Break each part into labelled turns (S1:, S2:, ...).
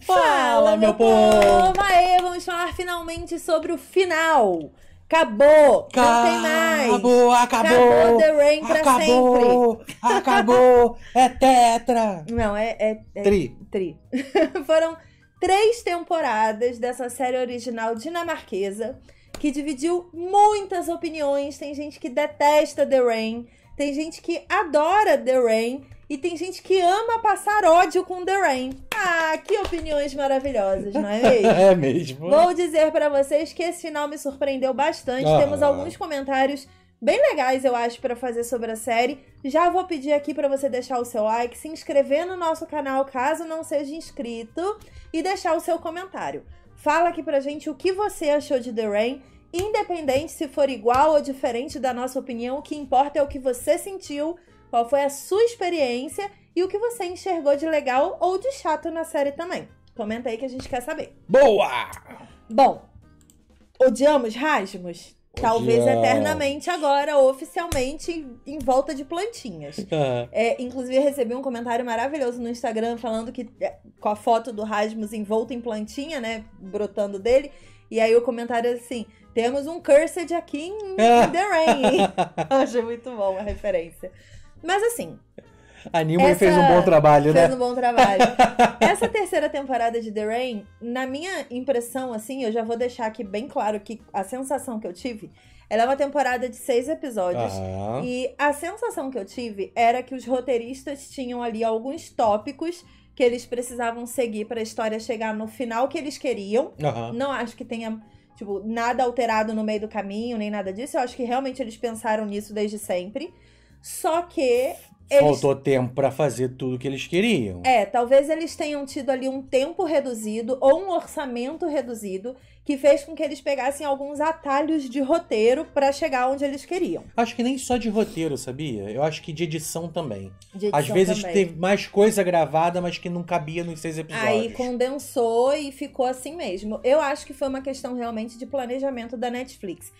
S1: Fala, meu povo! Aê, vamos falar finalmente sobre o final. Acabou! Não tem mais!
S2: Acabou, acabou!
S1: Acabou The Rain pra
S2: acabou, acabou! É tetra!
S1: Não, é, é, é
S2: Tri.
S1: tri. Foram três temporadas dessa série original dinamarquesa que dividiu muitas opiniões. Tem gente que detesta The Rain, tem gente que adora The Rain e tem gente que ama passar ódio com The Rain. Ah, que opiniões maravilhosas, não é mesmo?
S2: É mesmo.
S1: Vou dizer pra vocês que esse final me surpreendeu bastante.
S2: Ah.
S1: Temos alguns comentários bem legais, eu acho, pra fazer sobre a série. Já vou pedir aqui pra você deixar o seu like, se inscrever no nosso canal caso não seja inscrito e deixar o seu comentário. Fala aqui pra gente o que você achou de The Rain, independente se for igual ou diferente da nossa opinião, o que importa é o que você sentiu, qual foi a sua experiência e o que você enxergou de legal ou de chato na série também. Comenta aí que a gente quer saber.
S2: Boa!
S1: Bom, odiamos Rasmus? Talvez
S2: Odiamos.
S1: eternamente agora, oficialmente, em volta de plantinhas.
S2: Ah,
S1: É, inclusive, recebi um comentário maravilhoso no Instagram falando que é, com a foto do Rasmus envolto em plantinha, né? Brotando dele. E aí o comentário é assim: temos um Cursed aqui em, em The Rain. Achei muito bom a referência. Mas assim,
S2: A fez um bom trabalho,
S1: Fez
S2: né?
S1: um bom trabalho. Essa terceira temporada de The Rain, na minha impressão, assim, eu já vou deixar aqui bem claro que a sensação que eu tive, ela é uma temporada de seis episódios.
S2: Aham.
S1: E a sensação que eu tive era que os roteiristas tinham ali alguns tópicos que eles precisavam seguir para a história chegar no final que eles queriam.
S2: Aham.
S1: Não acho que tenha, tipo, nada alterado no meio do caminho, nem nada disso. Eu acho que realmente eles pensaram nisso desde sempre. Só que eles
S2: Faltou tempo pra fazer tudo que eles queriam.
S1: é, talvez eles tenham tido ali um tempo reduzido ou um orçamento reduzido que fez com que eles pegassem alguns atalhos de roteiro pra chegar onde eles queriam.
S2: Acho que nem só de roteiro, sabia? Eu acho que de edição também.
S1: De
S2: Às
S1: edição
S2: vezes
S1: também.
S2: teve mais coisa gravada, mas que não cabia nos seis episódios.
S1: Aí condensou e ficou assim mesmo. Eu acho que foi uma questão realmente de planejamento da Netflix.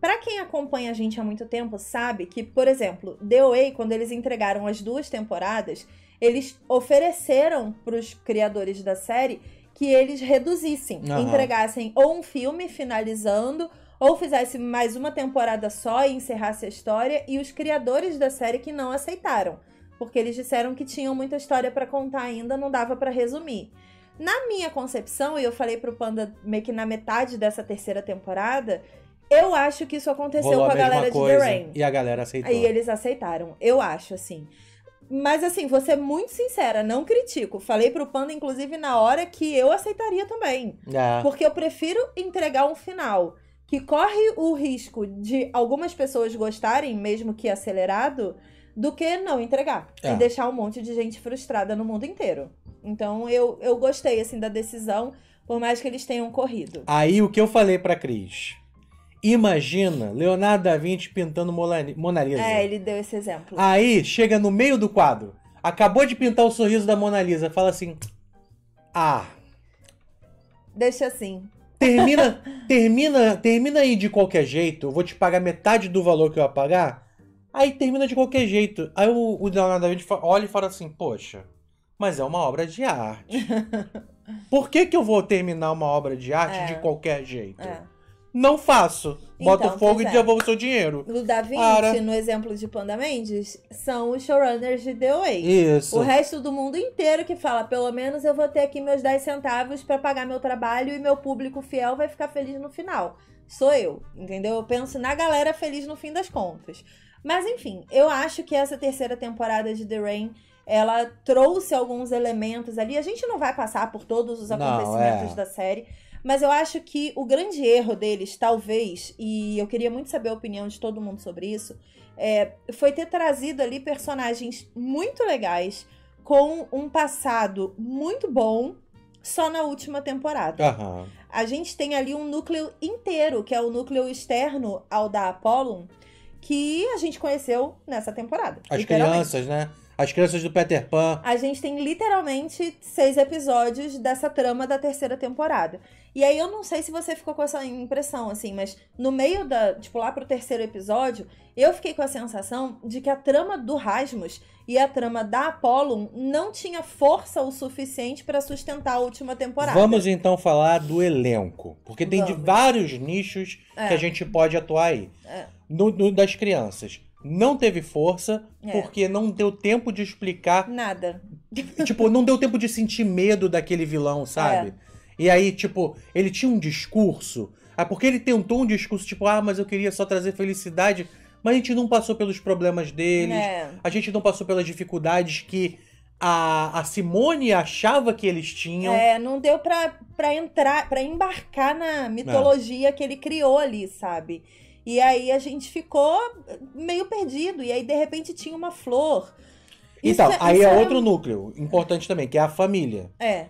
S1: Pra quem acompanha a gente há muito tempo, sabe que, por exemplo, The Way, quando eles entregaram as duas temporadas, eles ofereceram pros criadores da série que eles reduzissem,
S2: Aham.
S1: entregassem ou um filme finalizando, ou fizesse mais uma temporada só e encerrasse a história, e os criadores da série que não aceitaram, porque eles disseram que tinham muita história pra contar ainda, não dava pra resumir. Na minha concepção, e eu falei pro Panda meio que na metade dessa terceira temporada, eu acho que isso aconteceu
S2: Rolou
S1: com a
S2: mesma
S1: galera de
S2: coisa,
S1: The Rain.
S2: E a galera aceitou.
S1: Aí eles aceitaram, eu acho, assim. Mas assim, vou ser muito sincera, não critico. Falei pro Panda, inclusive, na hora que eu aceitaria também.
S2: É.
S1: Porque eu prefiro entregar um final que corre o risco de algumas pessoas gostarem, mesmo que acelerado, do que não entregar.
S2: É.
S1: E deixar um monte de gente frustrada no mundo inteiro. Então eu, eu gostei, assim, da decisão, por mais que eles tenham corrido.
S2: Aí o que eu falei pra Cris? Imagina Leonardo da Vinci pintando Mona Lisa.
S1: É, ele deu esse exemplo.
S2: Aí chega no meio do quadro, acabou de pintar o sorriso da Mona Lisa, fala assim: Ah,
S1: Deixa assim.
S2: termina, termina, termina aí de qualquer jeito, eu vou te pagar metade do valor que eu ia pagar. Aí termina de qualquer jeito. Aí o, o Leonardo da Vinci olha e fala assim: Poxa, mas é uma obra de arte. Por que, que eu vou terminar uma obra de arte
S1: É.
S2: de qualquer jeito?
S1: É.
S2: Não faço. Boto
S1: Então,
S2: fogo e
S1: é.
S2: devolvo seu dinheiro.
S1: O Da Vinci,
S2: Para.
S1: no exemplo de Panda Mendes, são os showrunners de The Way.
S2: Isso.
S1: O resto do mundo inteiro que fala, pelo menos eu vou ter aqui meus 10 centavos pra pagar meu trabalho e meu público fiel vai ficar feliz no final. Sou eu, entendeu? Eu penso na galera feliz no fim das contas. Mas enfim, eu acho que essa terceira temporada de The Rain, ela trouxe alguns elementos ali. A gente não vai passar por todos os
S2: Não,
S1: acontecimentos
S2: é.
S1: da série, mas eu acho que o grande erro deles, talvez, e eu queria muito saber a opinião de todo mundo sobre isso, é, foi ter trazido ali personagens muito legais, com um passado muito bom, só na última temporada.
S2: Aham.
S1: A gente tem ali um núcleo inteiro, que é o núcleo externo ao da Apollon, que a gente conheceu nessa temporada.
S2: As crianças, né? As crianças do Peter Pan.
S1: A gente tem literalmente seis episódios dessa trama da terceira temporada. E aí eu não sei se você ficou com essa impressão, assim, mas no meio da. Tipo, lá pro terceiro episódio, eu fiquei com a sensação de que a trama do Rasmus e a trama da Apollon não tinha força o suficiente pra sustentar a última temporada.
S2: Vamos então falar do elenco. Porque tem de
S1: Vamos.
S2: vários nichos
S1: É.
S2: que a gente pode atuar aí.
S1: É.
S2: No, no das crianças. Não teve força,
S1: É.
S2: porque não deu tempo de explicar.
S1: Nada.
S2: tipo, não deu tempo de sentir medo daquele vilão, sabe?
S1: É.
S2: E aí, tipo, ele tinha um discurso. Ah, porque ele tentou um discurso, tipo, ah, mas eu queria só trazer felicidade. Mas a gente não passou pelos problemas deles.
S1: É.
S2: A gente não passou pelas dificuldades que a, a Simone achava que eles tinham.
S1: É, não deu pra, pra entrar, pra embarcar na mitologia que ele criou ali, sabe? E aí a gente ficou meio perdido. E aí, de repente, tinha uma flor. Isso
S2: Então,
S1: é-
S2: aí
S1: isso
S2: é
S1: era-
S2: outro núcleo importante também, que é a família.
S1: É,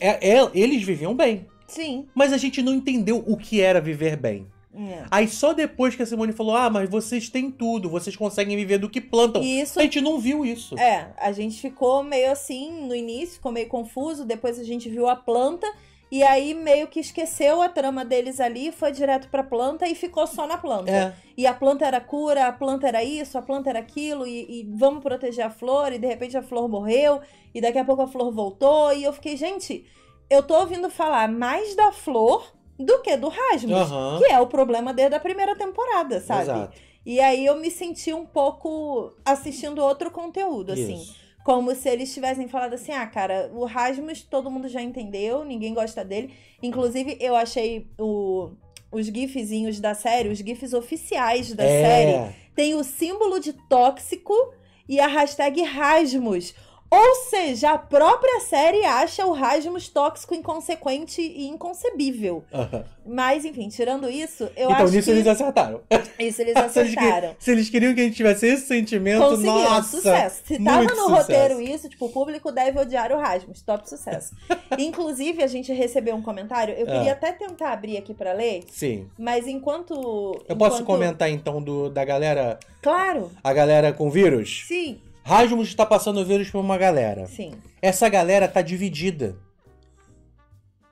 S2: É, é- eles viviam bem,
S1: sim.
S2: mas a gente não entendeu o que era viver bem.
S1: É.
S2: Aí só depois que a Simone falou: Ah, mas vocês têm tudo, vocês conseguem viver do que plantam.
S1: Isso
S2: A gente não viu isso.
S1: É, a gente ficou meio assim no início, ficou meio confuso, depois a gente viu a planta e aí meio que esqueceu a trama deles ali, foi direto pra planta e ficou só na planta.
S2: É.
S1: E a planta era cura, a planta era isso, a planta era aquilo, e, e vamos proteger a flor, e de repente a flor morreu, e daqui a pouco a flor voltou, e eu fiquei, gente, eu tô ouvindo falar mais da flor do que do Rasmus,
S2: Aham.
S1: que é o problema desde a primeira temporada, sabe?
S2: Exato.
S1: E aí eu me senti um pouco assistindo outro conteúdo, assim. Como se eles tivessem falado assim: ah, cara, o Rasmus todo mundo já entendeu, ninguém gosta dele. Inclusive, eu achei o- os gifzinhos da série, os gifs oficiais da
S2: é.
S1: série, tem o símbolo de tóxico e a hashtag Rasmus. Ou seja, a própria série acha o Rasmus tóxico, inconsequente e inconcebível.
S2: Aham.
S1: Mas, enfim, tirando isso, eu
S2: Então
S1: acho
S2: nisso
S1: que
S2: eles acertaram.
S1: isso eles acertaram.
S2: se eles queriam que a gente tivesse esse sentimento,
S1: Conseguiram,
S2: nossa.
S1: sucesso. Se tava no
S2: sucesso.
S1: roteiro isso, tipo, o público deve odiar o Rasmus. Top sucesso. Inclusive, a gente recebeu um comentário. Eu
S2: Ah.
S1: queria até tentar abrir aqui pra ler,
S2: Sim.
S1: mas enquanto.
S2: Eu posso
S1: enquanto-
S2: comentar então do, da galera,
S1: Claro,
S2: a galera com vírus?
S1: sim,
S2: Rasmus está passando vírus pra uma galera.
S1: sim.
S2: Essa galera tá dividida.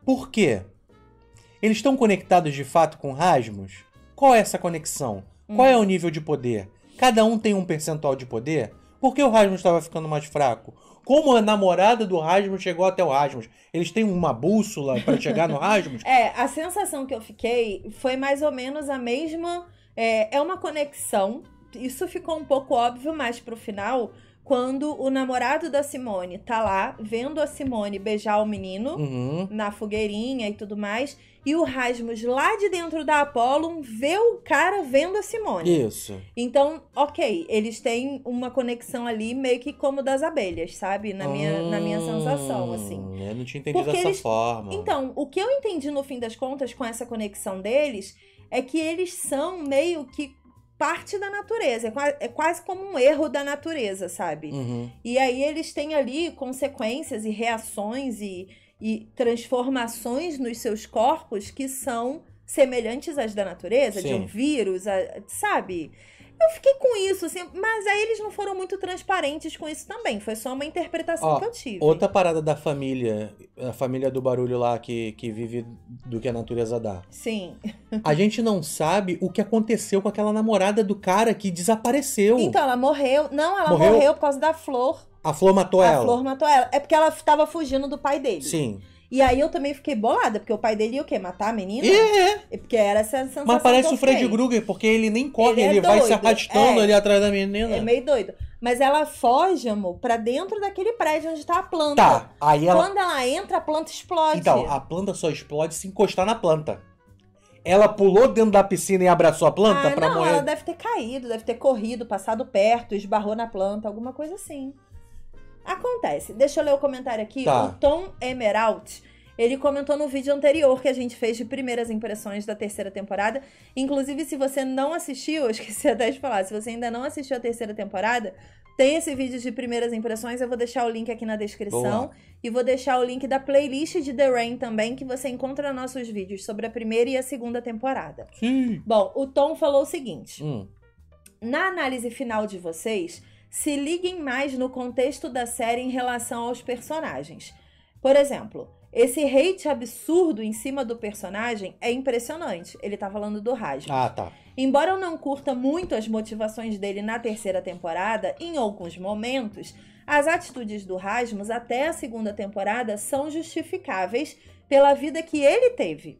S2: Por quê? Eles estão conectados de fato com Rasmus? Qual é essa conexão? Qual é o nível de poder? Cada um tem um percentual de poder? Por que o Rasmus estava ficando mais fraco? Como a namorada do Rasmus chegou até o Rasmus? Eles têm uma bússola para chegar no Rasmus?
S1: É, a sensação que eu fiquei foi mais ou menos a mesma. É, é uma conexão. Isso ficou um pouco óbvio mais pro final, quando o namorado da Simone tá lá, vendo a Simone beijar o menino.
S2: Uhum.
S1: na fogueirinha e tudo mais. E o Rasmus lá de dentro da Apollon vê o cara vendo a Simone.
S2: Isso.
S1: Então, ok, eles têm uma conexão ali meio que como das abelhas, sabe? Na minha, na minha sensação, assim.
S2: Hum, Eu não tinha entendido
S1: Porque
S2: dessa
S1: eles-
S2: forma.
S1: Então, o que eu entendi no fim das contas com essa conexão deles é que eles são meio que parte da natureza. É É quase como um erro da natureza, sabe?
S2: Uhum.
S1: E aí eles têm ali consequências e reações e, e transformações nos seus corpos que são semelhantes às da natureza, de
S2: Sim.
S1: um vírus, a- sabe? Eu fiquei com isso, assim, mas aí eles não foram muito transparentes com isso também. Foi só uma interpretação
S2: Ó,
S1: que eu tive.
S2: Outra parada da família, a família do barulho lá que, que vive do que a natureza dá.
S1: Sim.
S2: A gente não sabe o que aconteceu com aquela namorada do cara que desapareceu.
S1: Então, ela morreu. Não, ela
S2: Morreu?
S1: morreu, por causa da flor.
S2: a Flor matou
S1: a
S2: ela.
S1: flor matou ela. É porque ela tava fugindo do pai dele.
S2: Sim.
S1: E aí eu também fiquei bolada, porque o pai dele ia o quê? Matar a menina?
S2: É,
S1: É Porque era essa sensação
S2: mas parece o
S1: fiquei.
S2: Krueger, porque ele nem corre,
S1: Ele
S2: ele,
S1: é
S2: vai se arrastando
S1: é.
S2: ali atrás da menina.
S1: É meio doido. Mas ela foge, amor, pra dentro daquele prédio onde tá a planta.
S2: Tá, aí ela.
S1: Quando ela entra, a planta explode.
S2: Então, a planta só explode se encostar na planta. Ela pulou dentro da piscina e abraçou a planta
S1: ah,
S2: pra
S1: não,
S2: morrer.
S1: ela deve ter caído, deve ter corrido, passado perto, esbarrou na planta, alguma coisa assim. Acontece. Deixa eu ler o comentário aqui.
S2: Tá.
S1: O Tom Emerald, ele comentou no vídeo anterior que a gente fez de primeiras impressões da terceira temporada. Inclusive, se você não assistiu, eu esqueci até de falar, se você ainda não assistiu a terceira temporada, tem esse vídeo de primeiras impressões, eu vou deixar o link aqui na descrição.
S2: Boa.
S1: E vou deixar o link da playlist de The Rain também, que você encontra nossos vídeos sobre a primeira e a segunda temporada.
S2: Sim.
S1: Bom, o Tom falou o seguinte:
S2: Hum.
S1: na análise final de vocês, se liguem mais no contexto da série em relação aos personagens. Por exemplo, esse hate absurdo em cima do personagem é impressionante. Ele tá falando do Rasmus.
S2: Ah, tá.
S1: Embora eu não curta muito as motivações dele na terceira temporada, em alguns momentos, as atitudes do Rasmus até a segunda temporada são justificáveis pela vida que ele teve.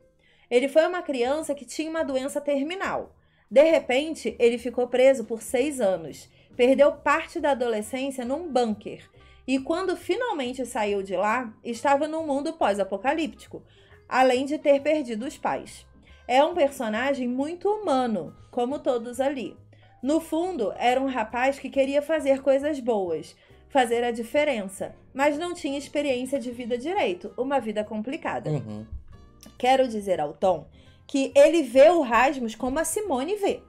S1: Ele foi uma criança que tinha uma doença terminal. De repente, ele ficou preso por seis anos. Perdeu parte da adolescência num bunker. E quando finalmente saiu de lá, estava num mundo pós-apocalíptico, além de ter perdido os pais. É um personagem muito humano, como todos ali. No fundo, era um rapaz que queria fazer coisas boas, fazer a diferença, mas não tinha experiência de vida direito, uma vida complicada.
S2: Uhum.
S1: Quero dizer ao Tom que ele vê o Rasmus como a Simone vê.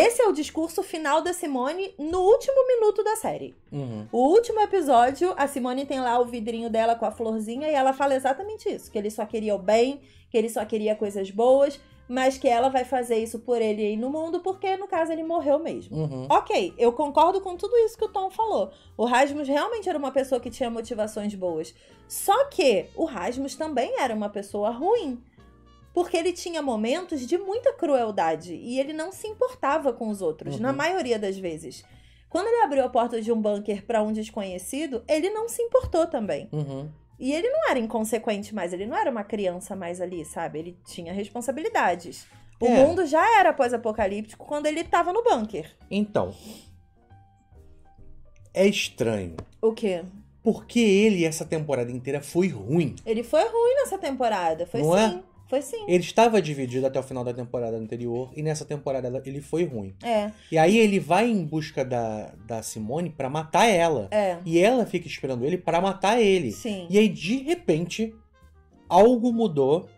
S1: Esse é o discurso final da Simone no último minuto da série.
S2: Uhum.
S1: O último episódio, a Simone tem lá o vidrinho dela com a florzinha e ela fala exatamente isso: que ele só queria o bem, que ele só queria coisas boas, mas que ela vai fazer isso por ele aí no mundo, porque no caso ele morreu mesmo.
S2: Uhum.
S1: Ok, eu concordo com tudo isso que o Tom falou. O Rasmus realmente era uma pessoa que tinha motivações boas. Só que o Rasmus também era uma pessoa ruim. Porque ele tinha momentos de muita crueldade e ele não se importava com os outros,
S2: Uhum.
S1: na maioria das vezes. Quando ele abriu a porta de um bunker para um desconhecido, ele não se importou também.
S2: Uhum.
S1: E ele não era inconsequente mais, ele não era uma criança mais ali, sabe? Ele tinha responsabilidades. O
S2: É.
S1: mundo já era pós-apocalíptico quando ele tava no bunker.
S2: Então. É estranho.
S1: O quê?
S2: Porque ele, essa temporada inteira, foi ruim.
S1: Ele foi ruim nessa temporada, foi
S2: Não é?
S1: Foi sim.
S2: Ele estava dividido até o final da temporada anterior, e nessa temporada ele foi ruim.
S1: É,
S2: E aí ele vai em busca da, da Simone pra matar ela.
S1: é.
S2: E ela fica esperando ele pra matar ele.
S1: Sim.
S2: E aí, de repente, algo mudou.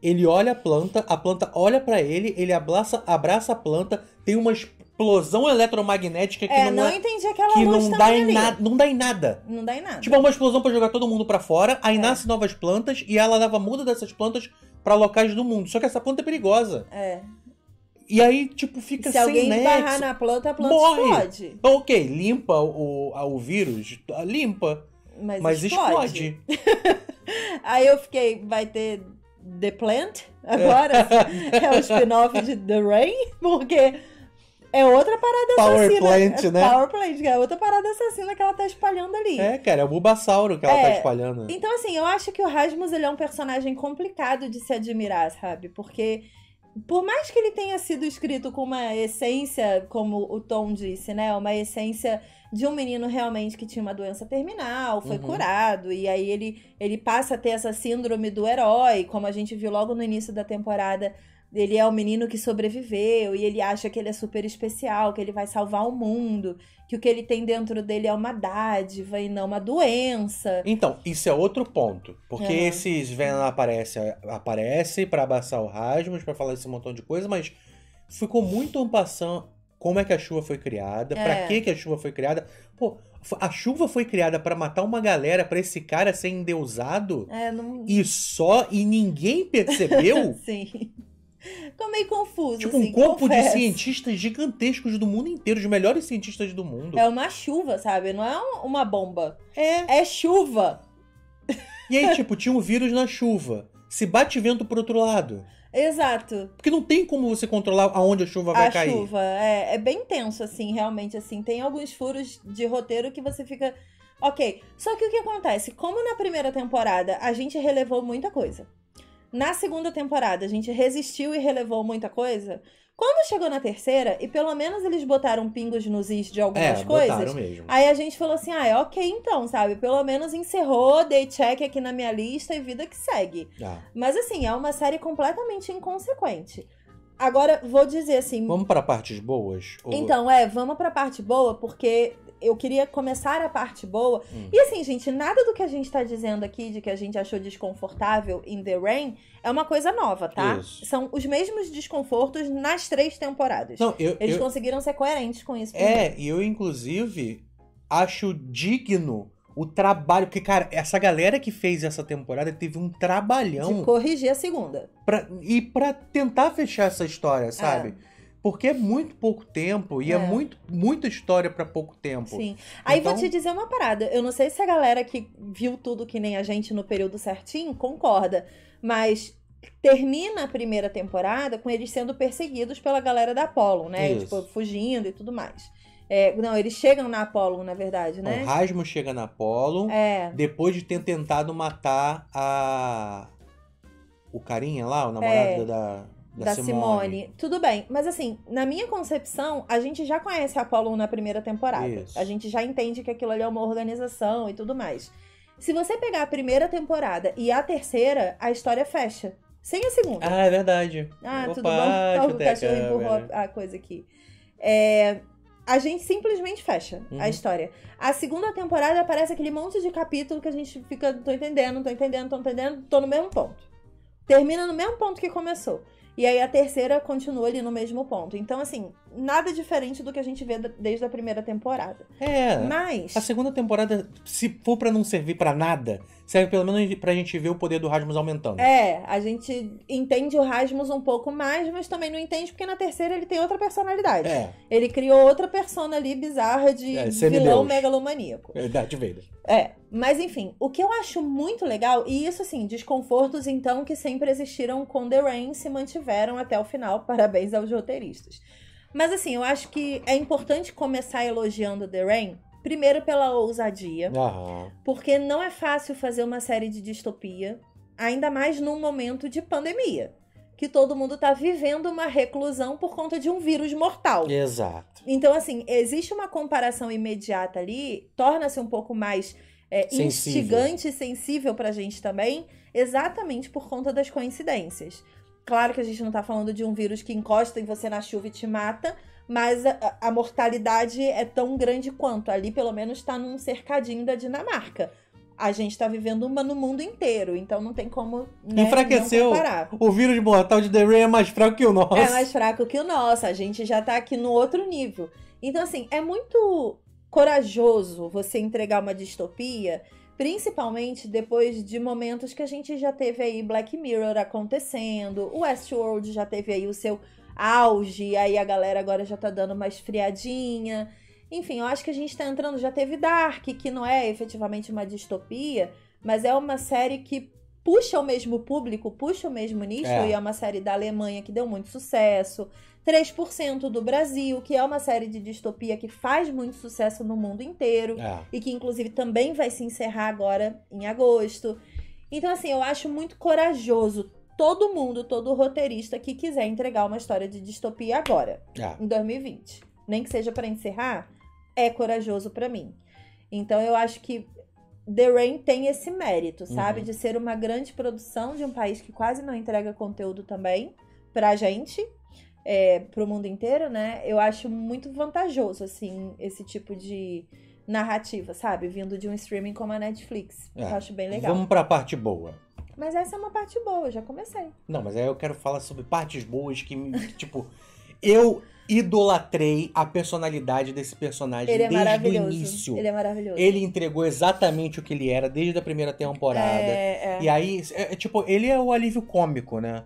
S2: Ele olha a planta, a planta olha pra ele, ele abraça, abraça a planta, tem uma explosão eletromagnética que
S1: É,
S2: não,
S1: não,
S2: é,
S1: entendi aquela
S2: que
S1: luz
S2: não dá em nada, não dá em nada.
S1: Não dá em nada.
S2: Tipo, é uma explosão pra jogar todo mundo pra fora, aí
S1: É.
S2: nasce novas plantas e ela leva muda dessas plantas pra locais do mundo. Só que essa planta é perigosa.
S1: É.
S2: E aí, tipo, fica
S1: Se
S2: sem
S1: alguém
S2: nexo.
S1: esbarrar na planta, a planta
S2: Morre.
S1: explode.
S2: Então, ok, limpa o, o, vírus, limpa,
S1: Mas,
S2: mas
S1: explode.
S2: explode.
S1: Aí eu fiquei, vai ter The Plant agora? é o spin-off de The Rain? Porque é outra parada
S2: Power
S1: assassina.
S2: Plant,
S1: é
S2: né?
S1: Power Plant, que é outra parada assassina que ela tá espalhando ali.
S2: É, cara, é o Bulbasauro que ela tá
S1: É.
S2: espalhando.
S1: Então, assim, eu acho que o Rasmus ele é um personagem complicado de se admirar, sabe? Porque, por mais que ele tenha sido escrito com uma essência, como o Tom disse, né? Uma essência de um menino realmente que tinha uma doença terminal, foi
S2: Uhum.
S1: curado, e aí ele, ele passa a ter essa síndrome do herói, como a gente viu logo no início da temporada. Ele é o menino que sobreviveu e ele acha que ele é super especial, que ele vai salvar o mundo, que o que ele tem dentro dele é uma dádiva e não uma doença.
S2: Então, isso é outro ponto. Porque
S1: Aham.
S2: esses Venom aparece, aparece para abraçar o Rasmus, pra falar esse montão de coisa, mas ficou muito ampassando como é que a chuva foi criada, pra
S1: É.
S2: que que a chuva foi criada. Pô, a chuva foi criada pra matar uma galera, pra esse cara ser endeusado,
S1: É, não.
S2: e só, e ninguém percebeu?
S1: Sim. Ficou meio confuso.
S2: tipo,
S1: assim,
S2: um corpo de
S1: confesso.
S2: cientistas gigantescos do mundo inteiro, os melhores cientistas do mundo.
S1: É uma chuva, sabe? Não é um- uma bomba.
S2: É.
S1: É chuva.
S2: E aí, tipo, tinha um vírus na chuva. Se bate vento pro outro lado.
S1: Exato.
S2: Porque não tem como você controlar aonde a chuva vai
S1: a
S2: cair.
S1: chuva. É, é bem tenso, assim, realmente, assim. Tem alguns furos de roteiro que você fica. Ok. Só que o que acontece? Como na primeira temporada a gente relevou muita coisa. Na segunda temporada a gente resistiu e relevou muita coisa. Quando chegou na terceira, e pelo menos eles botaram pingos nos is de algumas
S2: é,
S1: coisas.
S2: mesmo.
S1: Aí a gente falou assim: ah, é ok então, sabe? Pelo menos encerrou, dei check aqui na minha lista e vida que segue.
S2: Ah,
S1: Mas assim, é uma série completamente inconsequente. Agora, vou dizer assim.
S2: vamos para partes boas? Ou-
S1: Então, é, vamos pra parte boa, porque eu queria começar a parte boa.
S2: Hum.
S1: E assim, gente, nada do que a gente tá dizendo aqui, de que a gente achou desconfortável em The Rain, é uma coisa nova, tá?
S2: Isso.
S1: São os mesmos desconfortos nas três temporadas.
S2: Não, eu,
S1: Eles
S2: eu-
S1: conseguiram ser coerentes com isso.
S2: É, e eu, inclusive, acho digno o trabalho. Porque, cara, essa galera que fez essa temporada teve um
S1: de
S2: trabalhão
S1: corrigir a segunda.
S2: pra, e pra tentar fechar essa história, sabe?
S1: É.
S2: Porque é muito pouco tempo e é,
S1: É.
S2: muito, muita história pra pouco tempo.
S1: Sim. Aí
S2: Então-
S1: vou te dizer uma parada. Eu não sei se a galera que viu tudo que nem a gente no período certinho concorda, mas termina a primeira temporada com eles sendo perseguidos pela galera da Apollo, né?
S2: Isso.
S1: Tipo, fugindo e tudo mais. É, não, eles chegam na Apollo, na verdade, né?
S2: O Rasmo chega na Apollo
S1: É.
S2: depois de ter tentado matar a. O carinha lá, o namorado
S1: É.
S2: da, da,
S1: da
S2: Simone.
S1: Simone. Tudo bem, mas assim, na minha concepção, a gente já conhece a Apollo na primeira temporada.
S2: Isso.
S1: A gente já entende que aquilo ali é uma organização e tudo mais. Se você pegar a primeira temporada e a terceira, a história fecha. Sem a segunda.
S2: Ah, é verdade.
S1: Ah,
S2: Opa,
S1: tudo bom? O cachorro empurrou a a coisa aqui. É, a gente simplesmente fecha
S2: Uhum.
S1: a história. A segunda temporada aparece aquele monte de capítulo que a gente fica, tô entendendo, tô entendendo, tô entendendo, tô no mesmo ponto. Termina no mesmo ponto que começou. E aí a terceira continua ali no mesmo ponto. Então, assim, nada diferente do que a gente vê desde a primeira temporada.
S2: É.
S1: Mas.
S2: A segunda temporada, se for pra não servir pra nada, serve pelo menos pra gente ver o poder do Rasmus aumentando.
S1: É, a gente entende o Rasmus um pouco mais, mas também não entende porque na terceira ele tem outra personalidade.
S2: É,
S1: Ele criou outra persona ali bizarra de
S2: É,
S1: vilão megalomaníaco.
S2: é Darth Vader.
S1: É, mas enfim, o que eu acho muito legal, e isso assim, desconfortos então que sempre existiram com The Rain se mantiveram até o final, parabéns aos roteiristas. Mas assim, eu acho que é importante começar elogiando The Rain, primeiro pela ousadia,
S2: Aham.
S1: porque não é fácil fazer uma série de distopia, ainda mais num momento de pandemia, que todo mundo tá vivendo uma reclusão por conta de um vírus mortal.
S2: Exato.
S1: Então, assim, existe uma comparação imediata ali, torna-se um pouco mais é,
S2: Sensível.
S1: instigante e sensível pra gente também, exatamente por conta das coincidências. Claro que a gente não tá falando de um vírus que encosta em você na chuva e te mata, mas a, a mortalidade é tão grande quanto. Ali, pelo menos, tá num cercadinho da Dinamarca. A gente tá vivendo uma no mundo inteiro, então não tem como né,
S2: Enfraqueceu. O vírus mortal de The Ray é mais fraco que o nosso.
S1: É mais fraco que o nosso. A gente já tá aqui no outro nível. Então, assim, é muito corajoso você entregar uma distopia, principalmente depois de momentos que a gente já teve aí Black Mirror acontecendo, o Westworld já teve aí o seu auge, e aí a galera agora já tá dando uma esfriadinha. Enfim, eu acho que a gente tá entrando, já teve Dark, que não é efetivamente uma distopia, mas é uma série que puxa o mesmo público, puxa o mesmo nicho,
S2: É.
S1: e é uma série da Alemanha que deu muito sucesso. 3% do Brasil, que é uma série de distopia que faz muito sucesso no mundo inteiro
S2: É.
S1: e que inclusive também vai se encerrar agora em agosto. Então, assim, eu acho muito corajoso todo mundo, todo roteirista que quiser entregar uma história de distopia agora,
S2: É.
S1: em 2020. Nem que seja pra encerrar, é corajoso pra mim. Então, eu acho que The Rain tem esse mérito, sabe?
S2: Uhum.
S1: De ser uma grande produção de um país que quase não entrega conteúdo também pra gente, é, pro mundo inteiro, né? Eu acho muito vantajoso, assim, esse tipo de narrativa, sabe? Vindo de um streaming como a Netflix.
S2: É.
S1: Eu acho bem legal.
S2: Vamos pra parte boa.
S1: Mas essa é uma parte boa, eu já comecei.
S2: Não, mas aí eu quero falar sobre partes boas que, tipo, eu idolatrei a personalidade desse personagem
S1: Ele é
S2: desde o início.
S1: Ele é maravilhoso.
S2: Ele entregou exatamente o que ele era desde a primeira temporada.
S1: É, é.
S2: E aí, é, é, tipo, ele é o alívio cômico, né?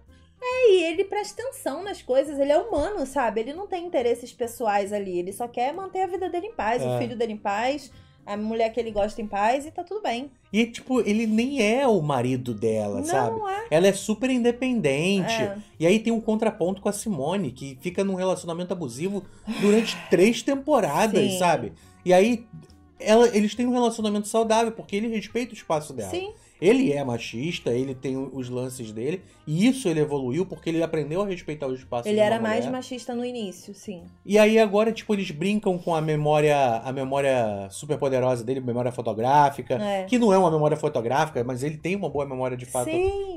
S1: E ele presta atenção nas coisas, ele é humano, sabe? Ele não tem interesses pessoais ali, ele só quer manter a vida dele em paz,
S2: É.
S1: o filho dele em paz, a mulher que ele gosta em paz e tá tudo bem.
S2: E, tipo, ele nem é o marido dela, sabe?
S1: Não é.
S2: Ela é super independente.
S1: É.
S2: E aí tem um contraponto com a Simone, que fica num relacionamento abusivo durante três temporadas,
S1: Sim.
S2: sabe? E aí ela- eles têm um relacionamento saudável, porque ele respeita o espaço dela.
S1: Sim,
S2: Ele é machista, ele tem os lances dele, e isso ele evoluiu porque ele aprendeu a respeitar o espaço
S1: ele era mais
S2: mulher.
S1: machista no início, sim.
S2: E aí agora, tipo, eles brincam com a memória, a memória super poderosa dele, memória fotográfica,
S1: É.
S2: que não é uma memória fotográfica, mas ele tem uma boa memória de fato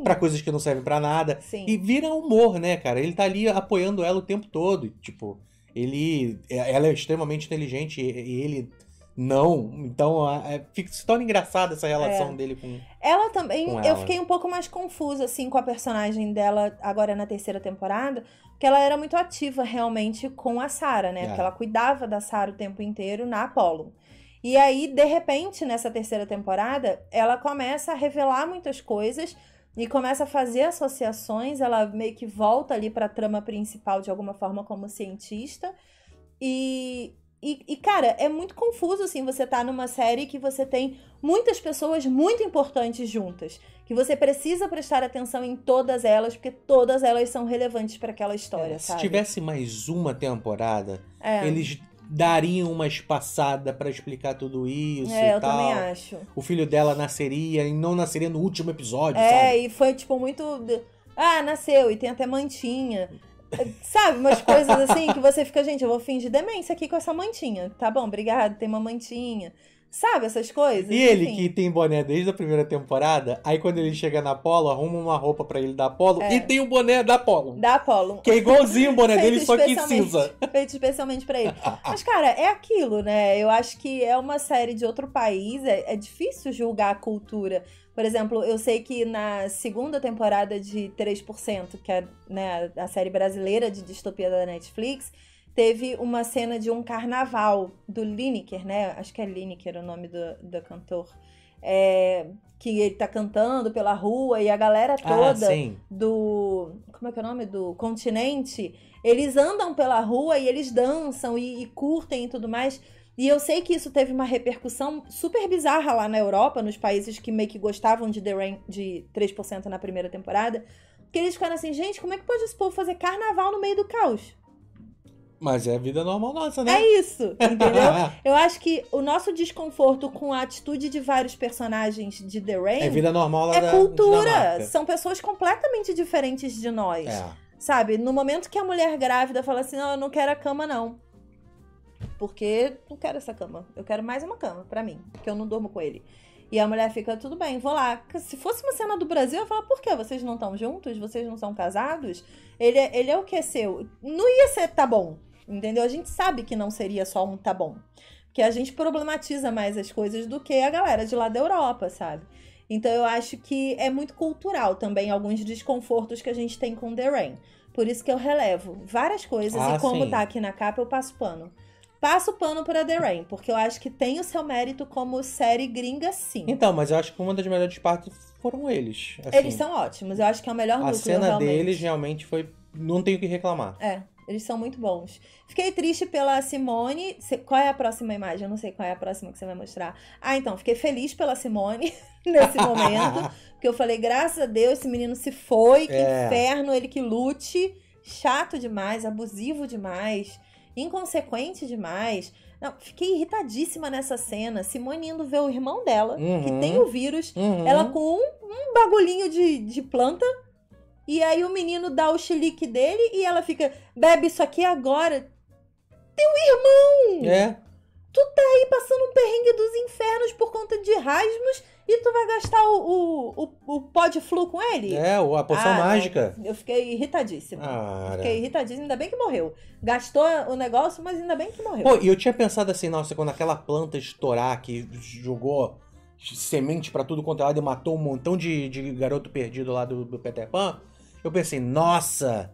S2: pra coisas que não servem pra nada.
S1: Sim.
S2: E vira humor, né, cara? Ele tá ali apoiando ela o tempo todo. Tipo, ele. Ela é extremamente inteligente e ele não. Então a- é, fica- se torna engraçada essa relação
S1: É.
S2: dele com.
S1: Ela também,
S2: com
S1: eu
S2: ela.
S1: fiquei um pouco mais confusa, assim, com a personagem dela agora na terceira temporada, porque ela era muito ativa realmente com a Sarah, né?
S2: É.
S1: Porque ela cuidava da Sarah o tempo inteiro na Apollo. E aí, de repente, nessa terceira temporada, ela começa a revelar muitas coisas e começa a fazer associações. Ela meio que volta ali pra trama principal de alguma forma como cientista. E, e, e, cara, é muito confuso, assim, você tá numa série que você tem muitas pessoas muito importantes juntas. Que você precisa prestar atenção em todas elas, porque todas elas são relevantes para aquela história,
S2: É,
S1: sabe?
S2: se tivesse mais uma temporada,
S1: É,
S2: eles dariam uma espaçada pra explicar tudo isso
S1: é
S2: e
S1: eu
S2: tal.
S1: também acho.
S2: O filho dela nasceria e não nasceria no último episódio,
S1: É,
S2: sabe?
S1: e foi, tipo, muito... Ah, nasceu, e tem até mantinha. Sabe, umas coisas assim que você fica, gente, eu vou fingir demência aqui com essa mantinha. Tá bom, obrigado, tem uma mantinha. Sabe, essas coisas?
S2: E ele
S1: Enfim.
S2: que tem boné desde a primeira temporada, aí quando ele chega na Polo, arruma uma roupa pra ele da Polo
S1: É.
S2: e tem o boné da Polo.
S1: Da Apollo.
S2: Que é igualzinho o boné dele, só que cinza.
S1: Feito especialmente pra ele. Mas, cara, é aquilo, né? Eu acho que é uma série de outro país, é, é difícil julgar a cultura. Por exemplo, eu sei que na segunda temporada de 3%, que é né, a série brasileira de distopia da Netflix, teve uma cena de um carnaval do Lineker, né? Acho que é Lineker o nome do, do cantor. É, que ele tá cantando pela rua e a galera
S2: Ah,
S1: toda
S2: sim.
S1: do. Como é que é o nome? Do continente. Eles andam pela rua e eles dançam e, e curtem e tudo mais. E eu sei que isso teve uma repercussão super bizarra lá na Europa, nos países que meio que gostavam de The Rain de 3% na primeira temporada. Que eles ficaram assim, gente, como é que pode esse povo fazer carnaval no meio do caos?
S2: Mas é a vida normal nossa, né?
S1: É isso, entendeu? Eu acho que o nosso desconforto com a atitude de vários personagens de The Rain
S2: É vida normal lá
S1: é
S2: da
S1: cultura. São pessoas completamente diferentes de nós.
S2: É.
S1: Sabe? No momento que a mulher grávida fala assim: não, eu não quero a cama, não. Porque não quero essa cama. Eu quero mais uma cama pra mim. Porque eu não durmo com ele. E a mulher fica, tudo bem, vou lá. Se fosse uma cena do Brasil, eu ia falar, por quê? Vocês não estão juntos? Vocês não são casados? Ele, é- ele é o que seu? Não ia ser tá bom. Entendeu? A gente sabe que não seria só um tá bom. Porque a gente problematiza mais as coisas do que a galera de lá da Europa, sabe? Então eu acho que é muito cultural também alguns desconfortos que a gente tem com The Rain. Por isso que eu relevo várias coisas
S2: Ah,
S1: e como
S2: sim.
S1: tá aqui na capa eu passo pano. Passo pano pra The Rain, porque eu acho que tem o seu mérito como série gringa sim.
S2: Então, mas eu acho que uma das melhores partes foram eles. assim.
S1: Eles são ótimos, eu acho que é o melhor
S2: A
S1: núcleo
S2: cena
S1: realmente.
S2: deles realmente foi. Não tenho o que reclamar.
S1: É, eles são muito bons. Fiquei triste pela Simone. Qual é a próxima imagem? Eu não sei qual é a próxima que você vai mostrar. Ah, então, fiquei feliz pela Simone nesse momento. Porque eu falei, graças a Deus, esse menino se foi. Que
S2: É.
S1: inferno, ele que lute. Chato demais, abusivo demais, inconsequente demais. Não, fiquei irritadíssima nessa cena. Simone indo ver o irmão dela, que
S2: Uhum.
S1: tem o vírus.
S2: Uhum.
S1: Ela com um, um bagulhinho de, de planta. E aí o menino dá o chilique dele e ela fica, bebe isso aqui agora.
S2: É.
S1: Aí passando um perrengue dos infernos por conta de rasmos e tu vai gastar o, o, o, o pó de flu com ele?
S2: É, a poção
S1: Ah, não.
S2: mágica.
S1: Eu fiquei irritadíssima. Fiquei irritadíssima, ainda bem que morreu. Gastou o negócio, mas ainda bem que morreu.
S2: Pô, e eu tinha pensado assim, nossa, quando aquela planta estourar que jogou semente pra tudo quanto é lado e matou um montão de, de garoto perdido lá do, do Peter Pan, eu pensei, nossa,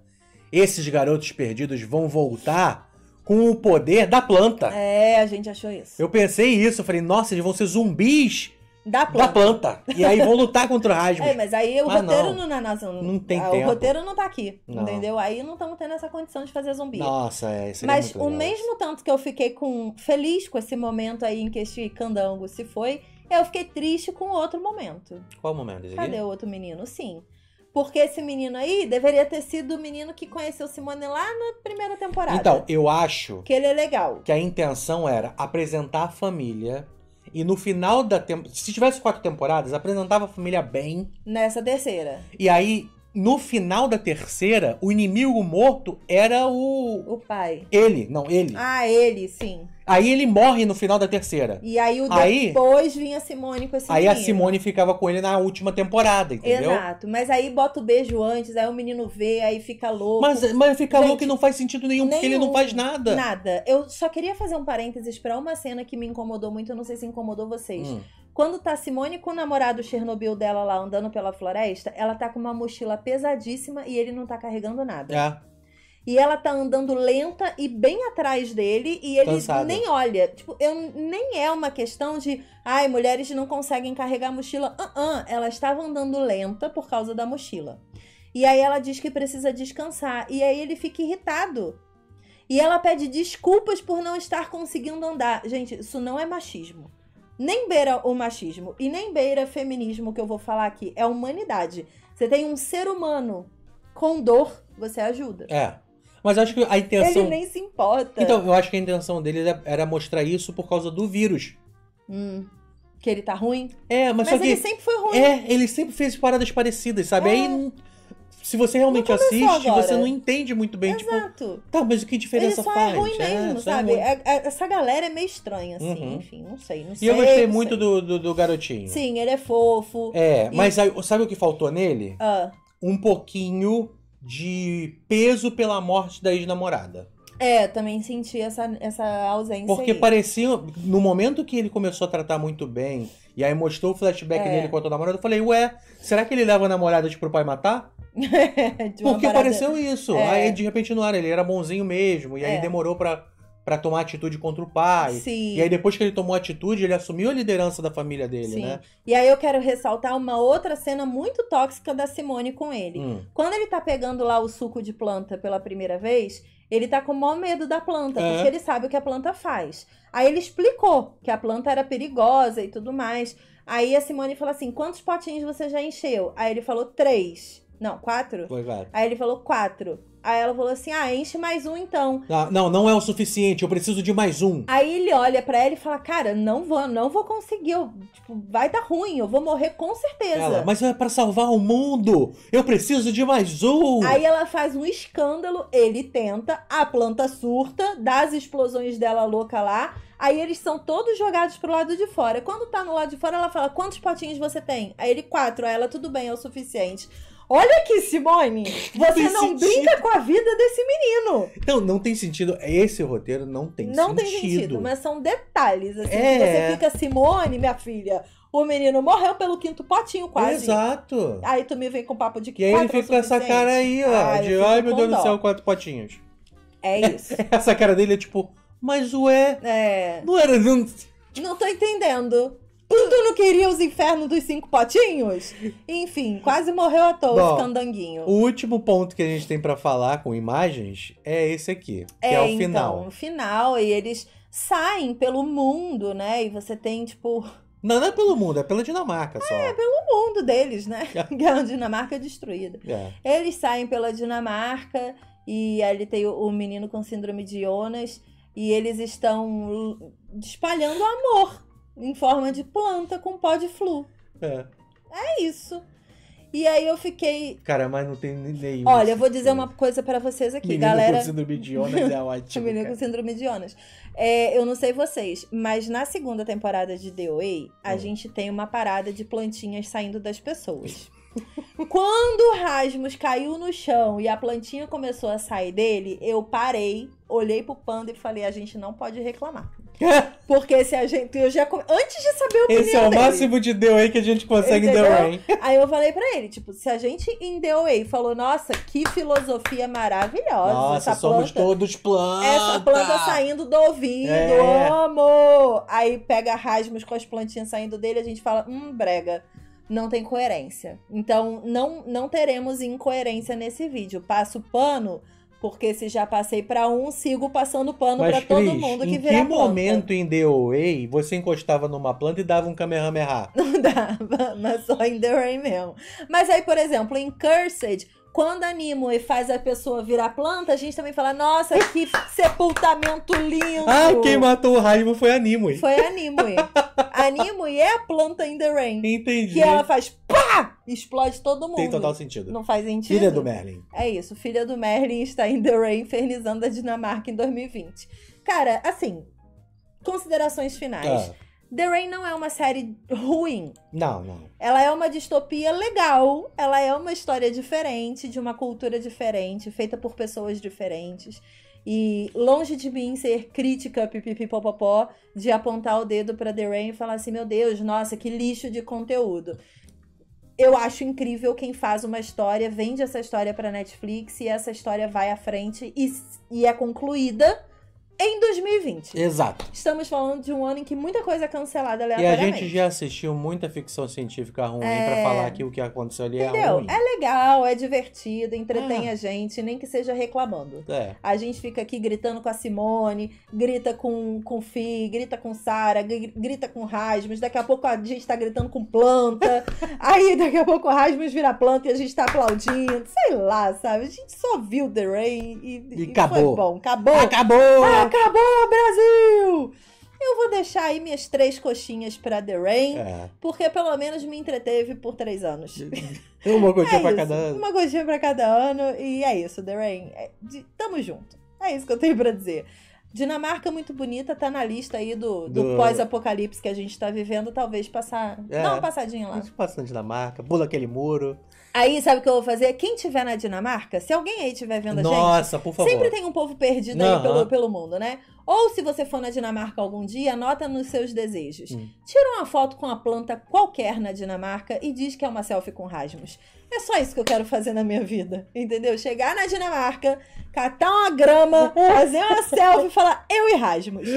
S2: esses garotos perdidos vão voltar com o poder da planta.
S1: É, a gente achou isso.
S2: Eu pensei isso, eu falei, nossa, eles vão ser zumbis
S1: Da
S2: da
S1: planta.
S2: planta. E aí vão lutar contra o Rasmus.
S1: É, mas aí o
S2: Ah,
S1: roteiro
S2: não.
S1: não, não, não,
S2: Não tem
S1: ah,
S2: tempo.
S1: O roteiro não tá aqui,
S2: Não.
S1: entendeu? Aí não estamos tendo essa condição de fazer zumbi.
S2: Nossa, é, seria
S1: Mas
S2: muito
S1: o
S2: legal
S1: mesmo tanto que eu fiquei com feliz com esse momento aí em que este candango se foi, eu fiquei triste com outro momento.
S2: isso. Qual momento?
S1: Cadê o outro menino? Sim. Porque esse menino aí deveria ter sido o menino que conheceu Simone lá na primeira temporada.
S2: Então, eu acho
S1: Que ele é legal.
S2: que a intenção era apresentar a família e no final da temporada, se tivesse quatro temporadas, apresentava a família bem
S1: Nessa terceira.
S2: e aí no final da terceira, o inimigo morto era o
S1: O pai.
S2: ele, não, ele.
S1: Ah, ele, sim.
S2: Aí ele morre no final da terceira.
S1: E aí o
S2: Aí-
S1: depois vinha a Simone com esse
S2: Aí
S1: menino.
S2: a Simone ficava com ele na última temporada, entendeu?
S1: Exato. Mas aí bota o beijo antes, aí o menino vê, aí fica louco.
S2: Mas, mas fica
S1: Gente,
S2: louco e não faz sentido nenhum, porque ele não
S1: Nenhum.
S2: faz nada.
S1: Nada. Eu só queria fazer um parênteses pra uma cena que me incomodou muito, eu não sei se incomodou vocês.
S2: Hum.
S1: Quando tá Simone com o namorado Chernobyl dela lá andando pela floresta, ela tá com uma mochila pesadíssima e ele não tá carregando nada.
S2: É.
S1: E ela tá andando lenta e bem atrás dele e ele
S2: Cansada.
S1: nem olha. Tipo, eu, nem é uma questão de, ai, mulheres não conseguem carregar a mochila. Ah, ah, ela estava andando lenta por causa da mochila. E aí ela diz que precisa descansar. E aí ele fica irritado. E ela pede desculpas por não estar conseguindo andar. Gente, isso não é machismo. Nem beira o machismo e nem beira feminismo que eu vou falar aqui. É humanidade. Você tem um ser humano com dor, você ajuda.
S2: É. Mas acho que a intenção.
S1: Ele nem se importa.
S2: Então, eu acho que a intenção dele era- era mostrar isso por causa do vírus.
S1: Hum, que ele tá ruim.
S2: É, mas,
S1: Mas,
S2: só
S1: ele
S2: que.
S1: sempre foi ruim.
S2: É, ele sempre fez paradas parecidas, sabe?
S1: É.
S2: Aí. Se você realmente assiste,
S1: agora.
S2: você não entende muito bem, tipo,
S1: Exato.
S2: tá, mas o que
S1: Ele
S2: diferença
S1: só
S2: faz?
S1: é ruim mesmo,
S2: é
S1: sabe?
S2: ruim.
S1: É- é- essa galera é meio estranha, assim.
S2: Uhum.
S1: Enfim, não sei, não
S2: E
S1: sei.
S2: eu gostei muito do, do, do garotinho.
S1: Sim, ele é fofo.
S2: É,
S1: E-
S2: mas aí, sabe o que faltou nele?
S1: Ah,
S2: Um pouquinho de peso pela morte da ex-namorada.
S1: é, também senti essa, essa ausência
S2: Porque
S1: aí.
S2: parecia. No momento que ele começou a tratar muito bem, e aí mostrou o flashback
S1: É.
S2: dele com a namorada, eu falei, ué, será que ele leva a namorada tipo, pro pai matar? Porque
S1: parada-
S2: pareceu isso.
S1: É.
S2: Aí de repente não era, ele era bonzinho mesmo, e aí
S1: É.
S2: demorou pra, pra tomar atitude contra o pai.
S1: Sim.
S2: E aí depois que ele tomou atitude, ele assumiu a liderança da família dele,
S1: Sim.
S2: né?
S1: E aí eu quero ressaltar uma outra cena muito tóxica da Simone com ele.
S2: Hum.
S1: Quando ele tá pegando lá o suco de planta pela primeira vez, ele tá com o maior medo da planta,
S2: É.
S1: porque ele sabe o que a planta faz. Aí ele explicou que a planta era perigosa e tudo mais. Aí a Simone falou assim: quantos potinhos você já encheu? Aí ele falou três. Não, quatro?
S2: Foi, vai.
S1: Aí ele falou quatro. Aí ela falou assim: ah, enche mais um então.
S2: Ah, não, não é o suficiente, eu preciso de mais um.
S1: Aí ele olha pra ela e fala: Cara, não vou, não vou conseguir. Eu, tipo, vai dar ruim, eu vou morrer com certeza.
S2: Ela, mas é pra salvar o mundo! Eu preciso de mais um!
S1: Aí ela faz um escândalo, ele tenta, a planta surta, dá as explosões dela louca lá. Aí eles são todos jogados pro lado de fora. Quando tá no lado de fora, ela fala: Quantos potinhos você tem? Aí ele, quatro. Aí ela, tudo bem, é o suficiente. Olha aqui, Simone! Você não brinca com a vida desse menino.
S2: Não, não tem sentido. Esse roteiro não tem
S1: não
S2: sentido.
S1: tem sentido, mas são detalhes. Assim,
S2: É.
S1: você fica, Simone, minha filha. O menino morreu pelo quinto potinho, quase.
S2: Exato.
S1: Aí tu me vem com papo de que
S2: E aí ele fica com essa cara aí, ó.
S1: Ah,
S2: de ai meu Deus do céu, quatro potinhos.
S1: É isso.
S2: Essa cara dele é tipo, mas ué,
S1: É.
S2: não era. Não...
S1: Não tô entendendo. Tu não queria os infernos dos cinco potinhos? Enfim, quase morreu à toa
S2: Bom,
S1: esse candanguinho.
S2: O último ponto que a gente tem pra falar com imagens é esse aqui, que é, o
S1: então,
S2: final.
S1: o final, e eles saem pelo mundo, né? E você tem, tipo,
S2: Não, não é pelo mundo, é pela Dinamarca só. É,
S1: o mundo deles, né? Que é uma Dinamarca destruída. Eles saem pela Dinamarca e ali tem o, o menino com síndrome de Jonas e eles estão espalhando amor em forma de planta com pó de flu.
S2: é.
S1: É isso. E aí eu fiquei.
S2: Cara, mas não tem nenhum.
S1: Olha, eu vou dizer uma coisa pra vocês aqui,
S2: Menino
S1: galera.
S2: com síndrome de Jonas é ótimo.
S1: menino
S2: cara.
S1: com síndrome de Jonas. É, eu não sei vocês, mas na segunda temporada de The Way, a
S2: Hum.
S1: gente tem uma parada de plantinhas saindo das pessoas. Quando o Rasmus caiu no chão e a plantinha começou a sair dele, eu parei, olhei pro panda e falei: a gente não pode reclamar. Porque se a gente. Eu já. Antes de saber a opinião
S2: Esse é o
S1: dele,
S2: máximo de aí que a gente consegue em
S1: Entendeu?
S2: Rain.
S1: Aí eu falei pra ele, tipo, se a gente em The Way falou, nossa, que filosofia maravilhosa.
S2: Nossa,
S1: essa
S2: somos
S1: planta,
S2: todos plantas.
S1: Essa planta saindo do ouvido,
S2: É.
S1: amo! Aí pega rasmos com as plantinhas saindo dele, a gente fala, hum, brega. Não tem coerência. Então, não, não teremos incoerência nesse vídeo. Passo pano, porque se já passei pra um, sigo passando pano
S2: Mas,
S1: pra todo mundo que
S2: em
S1: virar
S2: que
S1: planta.
S2: momento em The Way você encostava numa planta e dava um Kamehameha?
S1: Não dava, mas só em The Rain mesmo. Mas aí, por exemplo, em Cursed, quando a Nimue faz a pessoa virar planta, a gente também fala, nossa, que sepultamento lindo!
S2: Ah, quem matou o Raimo foi a Nimue.
S1: Foi a Nimue. A Nimue é a planta em The Rain.
S2: Entendi.
S1: Que ela faz pá! Explode todo mundo.
S2: Tem total sentido.
S1: Não faz sentido.
S2: Filha do Merlin.
S1: É isso, filha do Merlin está em The Rain infernizando a Dinamarca em 2020. Cara, assim, considerações finais.
S2: Ah,
S1: The Rain não é uma série ruim.
S2: não, não.
S1: Ela é uma distopia legal, ela é uma história diferente, de uma cultura diferente, feita por pessoas diferentes. E longe de mim ser crítica, pipipipopopó, de apontar o dedo pra The Rain e falar assim: meu Deus, nossa, que lixo de conteúdo. Eu acho incrível quem faz uma história, vende essa história pra Netflix e essa história vai à frente e, e é concluída em 2020.
S2: Exato.
S1: Estamos falando de um ano em que muita coisa é cancelada
S2: E a
S1: aleatoriamente.
S2: gente já assistiu muita ficção científica ruim
S1: É.
S2: pra falar que o que aconteceu ali é
S1: Entendeu?
S2: ruim.
S1: É legal, é divertido, entretém
S2: Ah.
S1: a gente, nem que seja reclamando.
S2: É.
S1: A gente fica aqui gritando com a Simone, grita com, com Fi, grita com Sara, gri- grita com Rasmus. Daqui a pouco a gente tá gritando com planta. aí daqui a pouco o Rasmus vira planta e a gente tá aplaudindo. Sei lá, sabe? A gente só viu The Rain e,
S2: E
S1: e
S2: acabou.
S1: foi bom. Acabou.
S2: Acabou!
S1: Acabou, Brasil! Eu vou deixar aí minhas três coxinhas pra The Rain,
S2: É.
S1: porque pelo menos me entreteve por três anos.
S2: Uma coisa
S1: É
S2: pra
S1: isso.
S2: cada ano.
S1: Uma coxinha pra cada ano e é isso, The Rain. É, de- tamo junto. É isso que eu tenho pra dizer. Dinamarca muito bonita, tá na lista aí do, do,
S2: Do-
S1: pós-apocalipse que a gente tá vivendo. Talvez passar.
S2: É.
S1: Dá uma passadinha lá.
S2: A gente passa na Dinamarca, pula aquele muro.
S1: Aí, sabe o que eu vou fazer? Quem tiver na Dinamarca, se alguém aí tiver vendo a gente.
S2: Nossa, por favor.
S1: Sempre tem um povo perdido aí
S2: Aham.
S1: pelo, pelo mundo, né? Ou se você for na Dinamarca algum dia, anota nos seus desejos.
S2: Hum.
S1: Tira uma foto com uma planta qualquer na Dinamarca e diz que é uma selfie com rasmos. É só isso que eu quero fazer na minha vida, entendeu? Chegar na Dinamarca, catar uma grama, fazer uma selfie e falar eu e rasmos.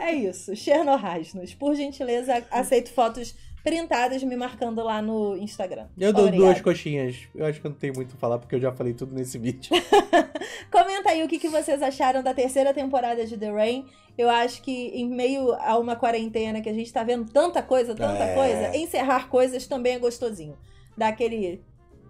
S1: É isso, Chernorrasnos. Por gentileza, aceito fotos printadas me marcando lá no Instagram.
S2: Eu dou
S1: Obrigada.
S2: duas coxinhas. Eu acho que eu não tenho muito o que falar, porque eu já falei tudo nesse vídeo.
S1: Comenta aí o que, que vocês acharam da terceira temporada de The Rain. Eu acho que em meio a uma quarentena que a gente tá vendo tanta coisa, tanta
S2: É.
S1: coisa, encerrar coisas também é gostosinho. Dá aquele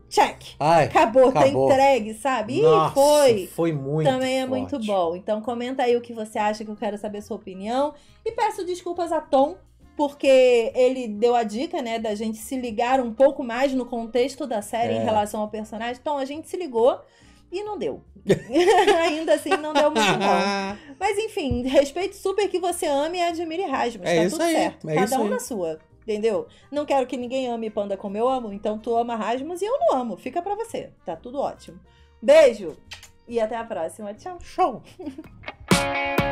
S1: check.
S2: Ai,
S1: Acabou, tá
S2: Acabou.
S1: entregue, sabe?
S2: nossa,
S1: e foi.
S2: Foi muito
S1: Também é
S2: forte.
S1: muito bom. Então comenta aí o que você acha, que eu quero saber a sua opinião. E peço desculpas a Tom, porque ele deu a dica, né, da gente se ligar um pouco mais no contexto da série
S2: É.
S1: em relação ao personagem. Então a gente se ligou e não deu. Ainda assim, não deu muito bom. Mas enfim, respeito super que você ame e admire Rasmus.
S2: É
S1: tá
S2: isso
S1: tudo
S2: aí,
S1: certo.
S2: é
S1: Cada um
S2: aí.
S1: na sua. Entendeu? Não quero que ninguém ame panda como eu amo, então tu ama Rasmus e eu não amo. Fica pra você. Tá tudo ótimo. Beijo e até a próxima. Tchau.
S2: Show!